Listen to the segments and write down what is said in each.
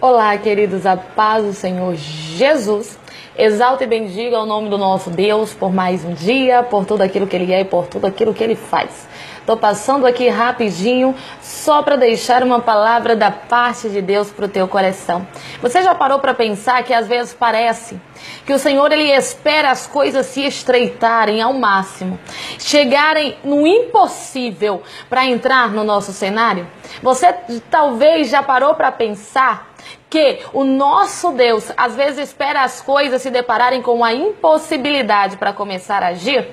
Olá, queridos, a paz do Senhor Jesus. Exalta e bendiga o nome do nosso Deus por mais um dia, por tudo aquilo que Ele é e por tudo aquilo que Ele faz. Estou passando aqui rapidinho só para deixar uma palavra da parte de Deus para o teu coração. Você já parou para pensar que às vezes parece que o Senhor ele espera as coisas se estreitarem ao máximo, chegarem no impossível para entrar no nosso cenário? Você talvez já parou para pensar que o nosso Deus às vezes espera as coisas se depararem com a impossibilidade para começar a agir?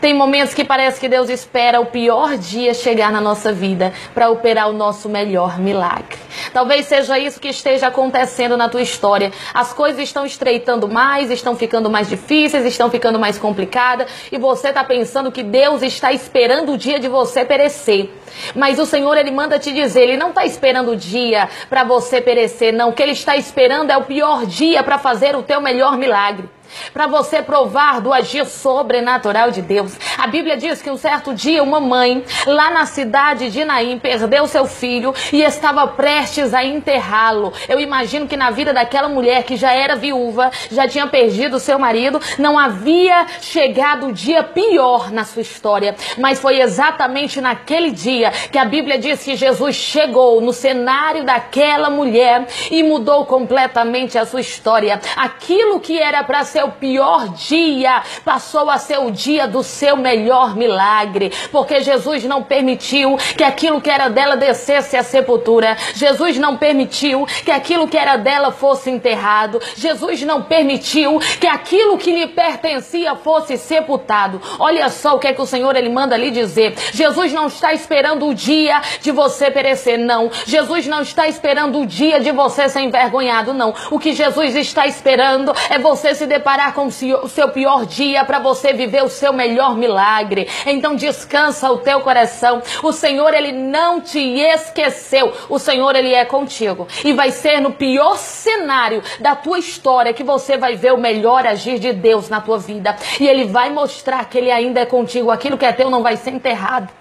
Tem momentos que parece que Deus espera o pior dia chegar na nossa vida para operar o nosso melhor milagre. Talvez seja isso que esteja acontecendo na tua história. As coisas estão estreitando mais, estão ficando mais difíceis, estão ficando mais complicadas e você está pensando que Deus está esperando o dia de você perecer. Mas o Senhor, Ele manda te dizer, Ele não está esperando o dia para você perecer, não. O que Ele está esperando é o pior dia para fazer o teu melhor milagre para você provar do agir sobrenatural de Deus. A Bíblia diz que um certo dia uma mãe lá na cidade de Naim perdeu seu filho e estava prestes a enterrá-lo. Eu imagino que na vida daquela mulher que já era viúva, já tinha perdido seu marido, não havia chegado o dia pior na sua história, mas foi exatamente naquele dia que a Bíblia diz que Jesus chegou no cenário daquela mulher e mudou completamente a sua história. Aquilo que era para ser seu pior dia passou a ser o dia do seu melhor milagre, porque Jesus não permitiu que aquilo que era dela descesse à sepultura. Jesus não permitiu que aquilo que era dela fosse enterrado. Jesus não permitiu que aquilo que lhe pertencia fosse sepultado. Olha só o que é que o Senhor ele manda lhe dizer. Jesus não está esperando o dia de você perecer, não. Jesus não está esperando o dia de você ser envergonhado, não. O que Jesus está esperando é você se deparar deparar com o seu pior dia para você viver o seu melhor milagre. Então descansa o teu coração. O Senhor ele não te esqueceu. O Senhor ele é contigo e vai ser no pior cenário da tua história que você vai ver o melhor agir de Deus na tua vida. E ele vai mostrar que ele ainda é contigo. Aquilo que é teu não vai ser enterrado.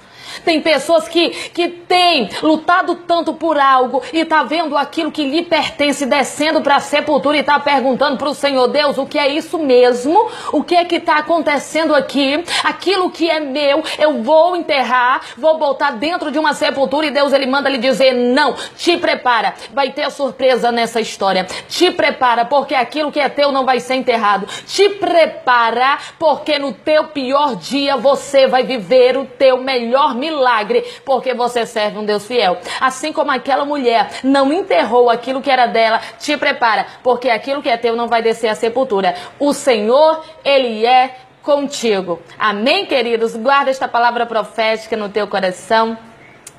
Tem pessoas que, que têm lutado tanto por algo e tá vendo aquilo que lhe pertence descendo para a sepultura e tá perguntando para o Senhor Deus o que é isso mesmo? O que é que está acontecendo aqui? Aquilo que é meu, eu vou enterrar, vou botar dentro de uma sepultura e Deus ele manda lhe dizer: "Não, te prepara, vai ter surpresa nessa história. Te prepara, porque aquilo que é teu não vai ser enterrado. Te prepara, porque no teu pior dia você vai viver o teu melhor milagre, porque você serve um Deus fiel. Assim como aquela mulher não enterrou aquilo que era dela, te prepara, porque aquilo que é teu não vai descer à sepultura. O Senhor, Ele é contigo. Amém, queridos? Guarda esta palavra profética no teu coração.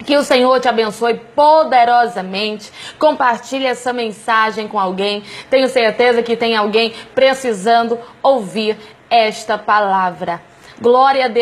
Que o Senhor te abençoe poderosamente. Compartilhe essa mensagem com alguém. Tenho certeza que tem alguém precisando ouvir esta palavra. Glória a Deus.